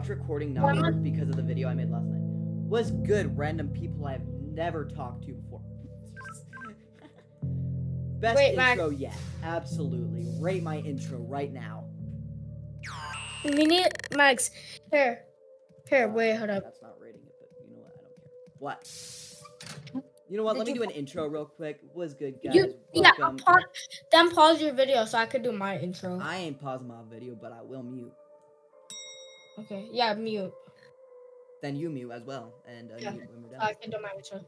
Watch recording work because of the video I made last night. Was good, random people I've never talked to before. Best Wait, Max. intro yet. Absolutely. Rate my intro right now. We need Max. Here, here. Wait, hold up. That's not rating it, but you know what? I don't care. What? You know what? Let me do an intro real quick. Was good, guys. You, yeah, then pause your video so I could do my intro. I ain't pausing my video, but I will mute. Okay, yeah, mute. Then you mute as well, and uh, Yeah. mute when we're done. I can do my intro.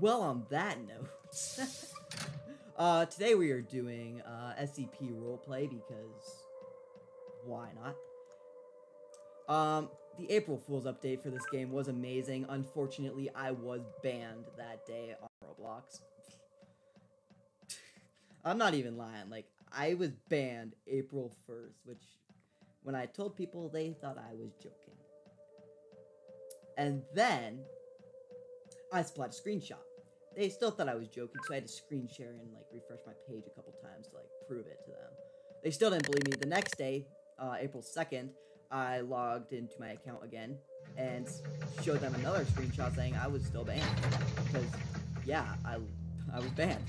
Well, on that note, uh, today we are doing uh, SCP roleplay because why not? Um, the April Fool's update for this game was amazing. Unfortunately, I was banned that day on Roblox. I'm not even lying. Like, I was banned April 1st, which, when I told people, they thought I was joking. And then, I splat a screenshot. They still thought I was joking, so I had to screen share and like refresh my page a couple times to like prove it to them. They still didn't believe me. The next day, uh, April second, I logged into my account again and showed them another screenshot saying I was still banned because yeah, I I was banned.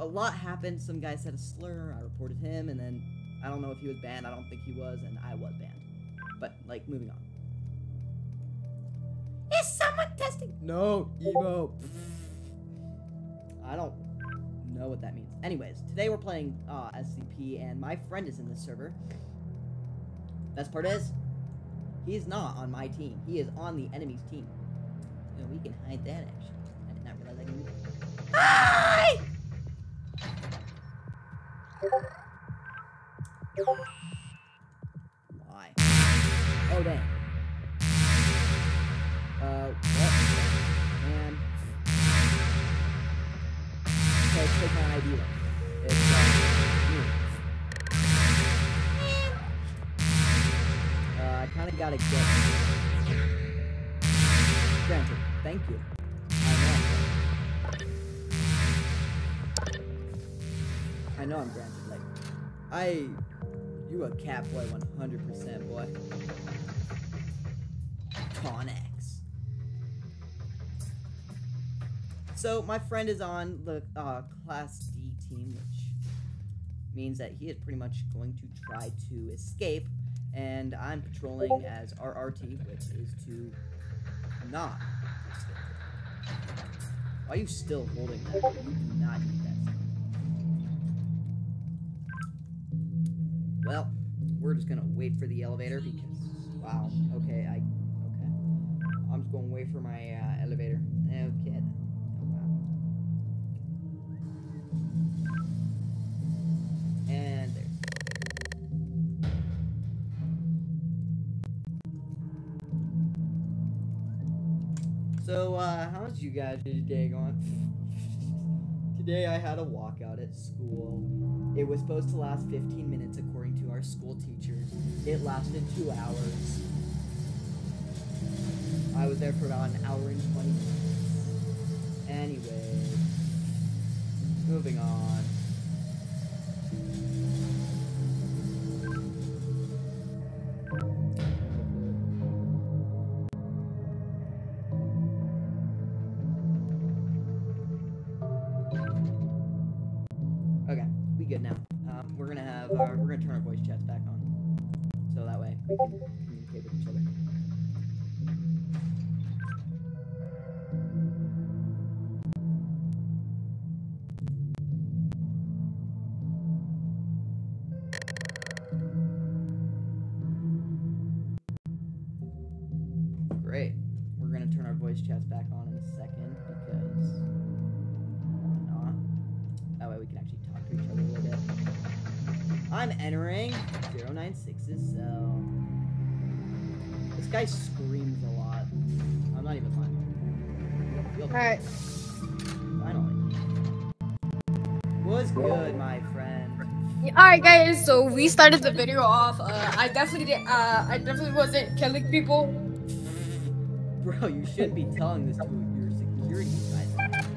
A lot happened. Some guy said a slur. I reported him, and then I don't know if he was banned. I don't think he was, and I was banned. But like, moving on. Is someone testing? No, Evo. I don't know what that means. Anyways, today we're playing uh, SCP, and my friend is in this server. Best part is, he's not on my team. He is on the enemy's team. We can hide that actually. I did not realize I can do that. Hi! Why? Oh dang. Uh, what? Man. Okay, take my ID. It's, uh. Uh, I kinda gotta get... Granted, thank you. I know I'm granted, like... I... You a cat boy 100%, boy. Connex. So my friend is on the uh, Class D team, which means that he is pretty much going to try to escape, and I'm patrolling as RRT, which is to not escape. Why are you still holding that? You do not Well, we're just gonna wait for the elevator because wow. Okay, I okay. I'm just gonna wait for my uh, elevator. Okay. Oh, wow. And there. So, uh, how's you guys today going? Today I had a walkout at school. It was supposed to last 15 minutes according to our school teachers. It lasted two hours. I was there for about an hour and 20 minutes. Anyway, moving on. Guy screams a lot. I'm not even lying. Alright. Finally. Was good, my friend. Alright guys, so we started the video off. Uh, I definitely did, uh, I definitely wasn't killing people. Bro, you shouldn't be telling this to your security advisor.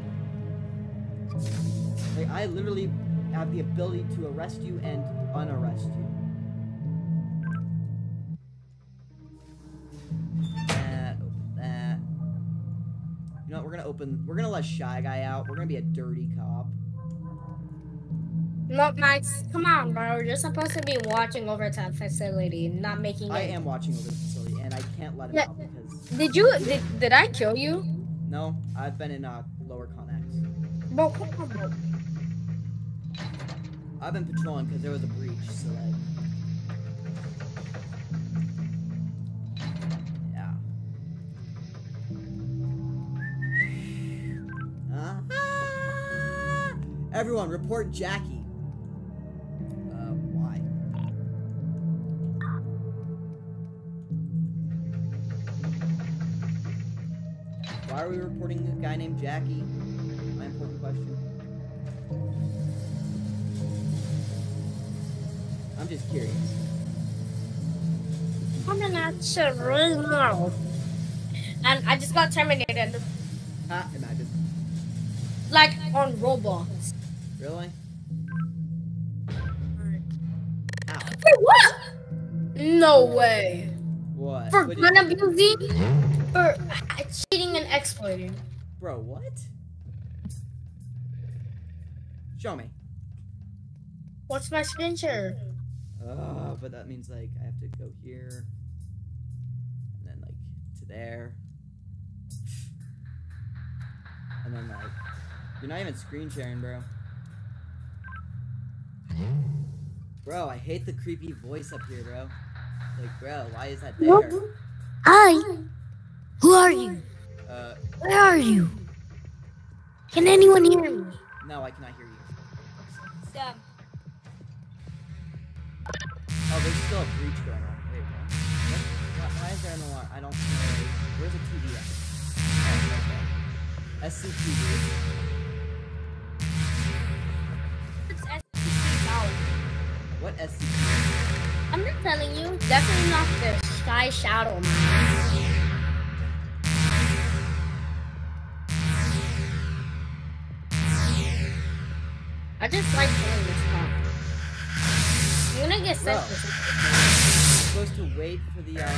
Like, I literally have the ability to arrest you and unarrest you. Gonna open. We're gonna let shy guy out. We're gonna be a dirty cop. Look, Max, come on, bro. You're supposed to be watching over to that facility, not making it. I am watching over the facility, and I can't let him Yeah. out because Did you? Did, did I kill you? no, I've been in uh, Lower Connex. Bro, come on, bro. I've been patrolling because there was a breach, so like. Everyone, report Jackie. Uh, why? Why are we reporting a guy named Jackie? My important question. I'm just curious. I'm sure right now. And I just got terminated, Ah, imagine. like on Roblox. Really? How? Wait, what? No way. What? For What did- gun abusing, for cheating and exploiting. Bro, what? Show me. What's my screen share? Uh, but that means like I have to go here, and then like to there, and then like you're not even screen sharing, bro. Bro, I hate the creepy voice up here, bro. Like, bro, why is that there? Hi. Who are you? Uh, Where are you? Can anyone hear me? no, I cannot hear you. Yeah. Oh, there's still a breach going on. Wait, what? what? Why, why is there an alarm? I don't know. Where's the TV at? Oh, okay. SCTV. What SCTV? I'm not telling you. Definitely not the Sky Shadow man. I just like doing this part. You're gonna get Bro. to something. I'm supposed to wait for the uh,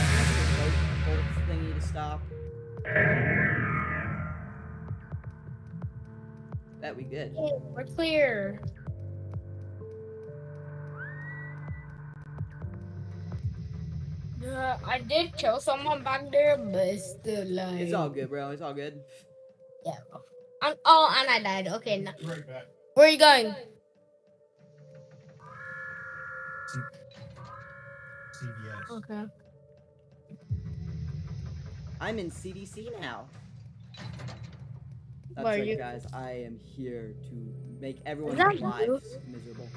bolt, thingy to stop. That we good. Hey, We're clear. Yeah, I did kill someone back there, but it's still like. It's all good, bro. It's all good. Yeah. And, oh, and I died. Okay, now. Right back. Where are you going? CBS. Okay. I'm in CDC now. That's Where are right, you? guys. I am here to make everyone's lives miserable.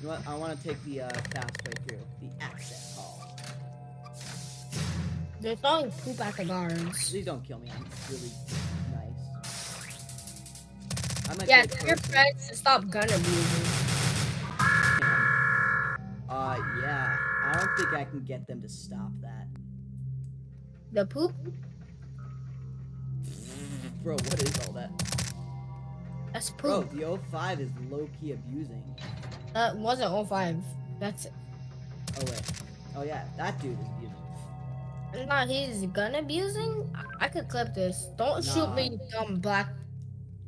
You know what? I want to take the uh, fast way through. The access hall. They're throwing poop at the guards. Please don't kill me. I'm really nice. I'm a Yeah, tell your friends to stop gun abusing. Uh, yeah. I don't think I can get them to stop that. The poop? Bro, what is all that? That's poop. Bro, the 05 is low-key abusing. That wasn't 05. That's Oh, wait. Oh, yeah. That dude is no, he's gun abusing. I, I could clip this. Don't shoot Nah. me, dumb black.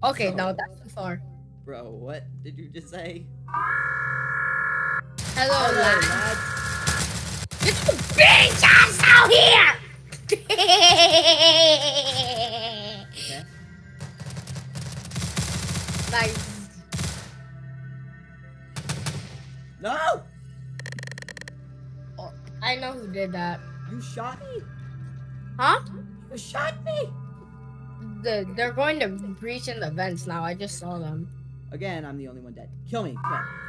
Okay, No. no, that's too far. Bro, what did you just say? Hello, Hello, lad. lads. Get the bitch ass out here! Okay. nice. No! Oh, I know who did that. You shot me? Huh? You shot me? The, they're going to breach in the vents now. I just saw them. Again, I'm the only one dead. Kill me.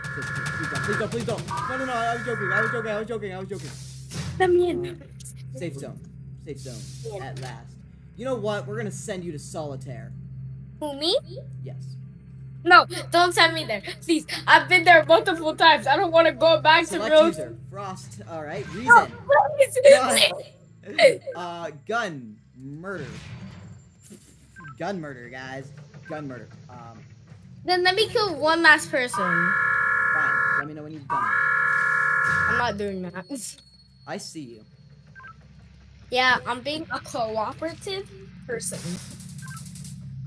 Please, please, don't. Please don't. Please don't. No, no, no. I was joking. I was joking. I was joking. I was joking. Let me in. Safe zone. Safe zone. At last. You know what? We're gonna send you to solitaire. Who, me? Yes. No, don't send me there. Please. I've been there multiple times. I don't want to go back to Select real. user. Frost. All right. No, Reason. please, Gun. please. uh, gun murder. Gun murder, guys. Gun murder. Um, Then let me kill one last person. fine. Let me know when you've done it. I'm not doing that. I see you. Yeah, I'm being a cooperative person.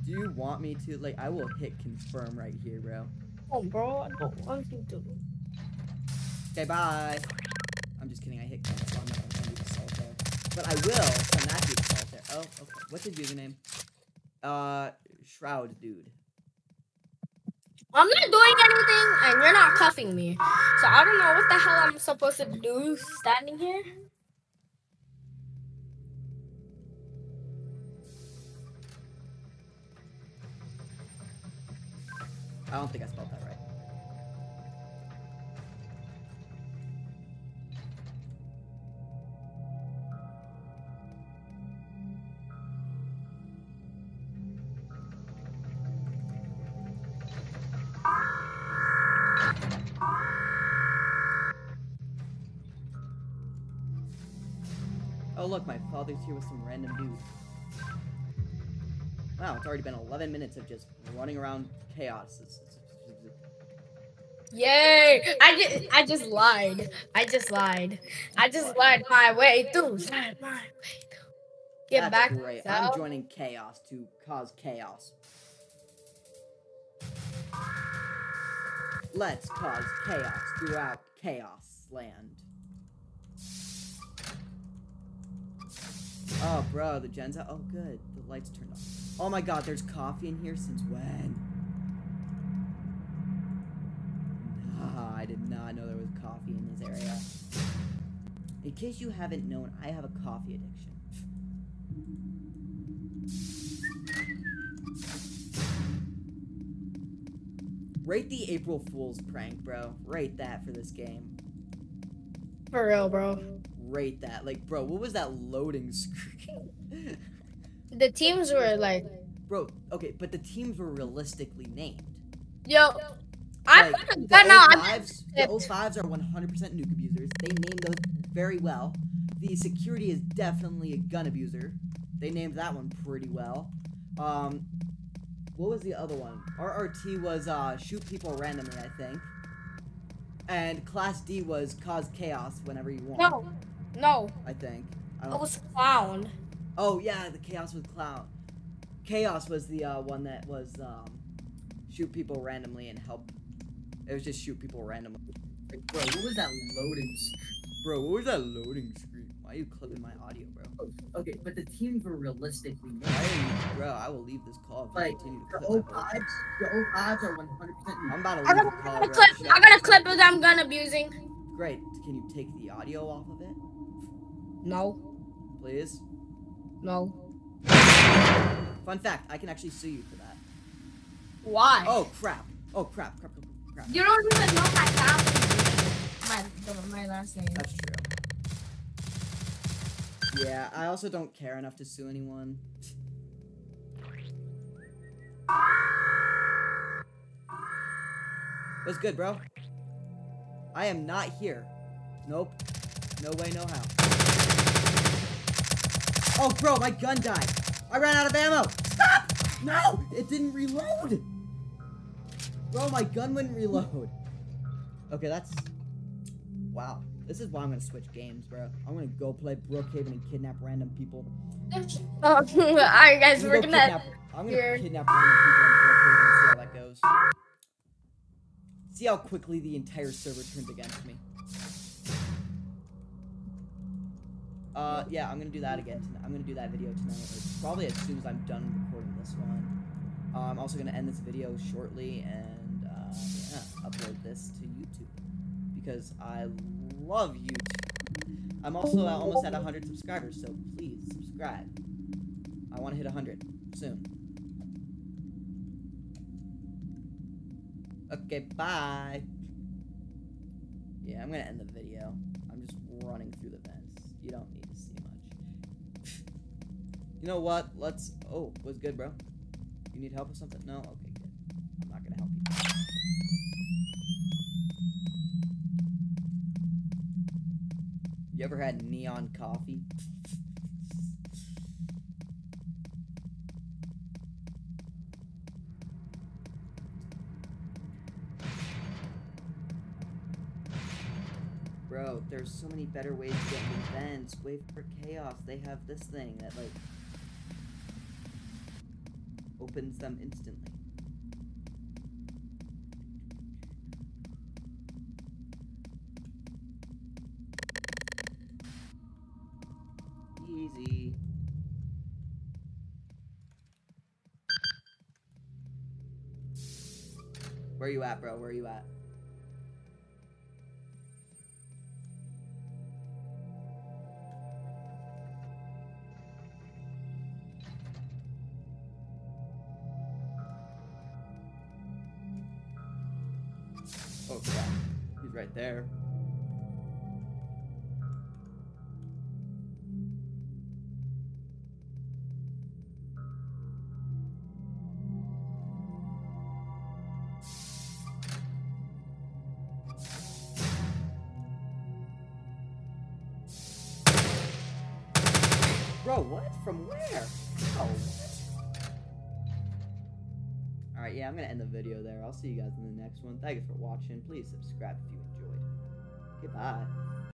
Do you want me to? Like, I will hit confirm right here, bro. Oh, bro, I don't want you to. Okay, bye. I'm just kidding. I hit cancel. I'm not gonna send you to solitaire, but I will send that dude to solitaire. Oh, okay. What's his username? Uh, Shroud dude. I'm not doing anything, and you're not cuffing me. So I don't know what the hell I'm supposed to do standing here. I don't think I spelled that right. Oh look, my father's here with some random dude. Wow, it's already been 11 minutes of just running around chaos. It's- it's- it's- Yay! I just, I just lied. I just lied. I just lied my way through. Lied my way through. Get That's back. great. myself. I'm joining chaos to cause chaos. Let's cause chaos throughout chaos land. Oh, bro, the gens. Oh, good. The lights turned off. Oh my god, there's coffee in here since when? Nah, I did not know there was coffee in this area. In case you haven't known, I have a coffee addiction. Rate the April Fool's prank, bro. Rate that for this game. For real, bro. Rate that. Like, bro, what was that loading screen? The teams were like, bro, okay, but the teams were realistically named. yo, I'm Like, gonna the now. I'm 05s, the 05s are 100% nuke abusers. They named those very well. The security is definitely a gun abuser. They named that one pretty well. Um, what was the other one? RRT was uh, shoot people randomly, I think. And Class D was cause chaos whenever you want. no, no, I think. I I don't. was clown. Oh yeah, the chaos with clown. Chaos was the uh, one that was um, shoot people randomly and help. It was just shoot people randomly. Like, bro, what was that loading? Screen? Bro, what was that loading screen? Why are you clipping my audio, bro? Okay, but the teams were realistically Why bro? I will leave this call if you Like, continue to clip my voice. 05s, the 05s are 100% I'm about to I leave got, the I call. got a bro. clip. Shut I got a up. clip of them gun abusing. Great. Can you take the audio off of it, No, please? No. Fun fact: I can actually sue you for that. Why? Oh crap! Oh crap! Crap! Crap! crap. You don't even know my family. My, my last name. That's true. Yeah, I also don't care enough to sue anyone. What's good, bro? I am not here. Nope. No way, no how. Oh, bro, my gun died. I ran out of ammo. Stop! No! It didn't reload! Bro, my gun wouldn't reload. Okay, that's... Wow. This is why I'm gonna switch games, bro. I'm gonna go play Brookhaven and kidnap random people. Oh, alright, guys, I'm we're gonna, gonna. go kidnap, I'm gonna here. kidnap random people in Brookhaven and see how that goes. See how quickly the entire server turns against me. Uh, yeah, I'm gonna do that again. Tonight. I'm gonna do that video tonight, probably as soon as I'm done recording this one. Uh, I'm also gonna end this video shortly and uh, yeah, upload this to YouTube because I love YouTube. I'm also almost at 100 subscribers, so please subscribe. I want to hit 100 soon. Okay, bye. Yeah, I'm gonna end the video. I'm just running through the vents. You don't need. You know what? Let's. Oh, what's good, bro? You need help with something? No? Okay, good. I'm not gonna help you. You ever had neon coffee? Bro, there's so many better ways to get vents. Wait for chaos. They have this thing that like. Opens them instantly. Easy. Where you at, bro? Where you at? What? From where? Oh, what? Alright, yeah, I'm gonna end the video there. I'll see you guys in the next one. Thank you for watching. Please subscribe if you enjoyed. Goodbye.